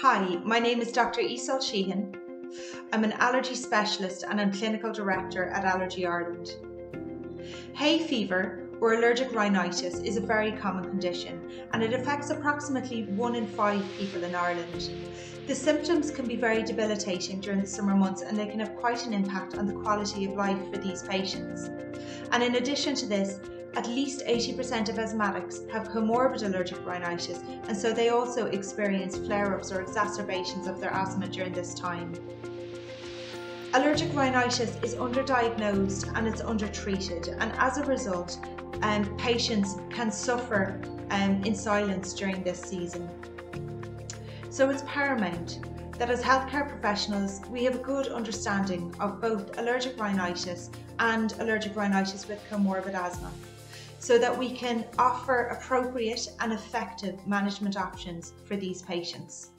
Hi, my name is Dr. Iseult Sheehan. I'm an allergy specialist and I'm clinical director at Allergy Ireland. Hay fever or allergic rhinitis is a very common condition and it affects approximately one in five people in Ireland. The symptoms can be very debilitating during the summer months and they can have quite an impact on the quality of life for these patients. And in addition to this, at least 80% of asthmatics have comorbid allergic rhinitis, and so they also experience flare ups or exacerbations of their asthma during this time. Allergic rhinitis is underdiagnosed and it's undertreated, and as a result, um, patients can suffer um, in silence during this season. So it's paramount that as healthcare professionals, we have a good understanding of both allergic rhinitis and allergic rhinitis with comorbid asthma so that we can offer appropriate and effective management options for these patients.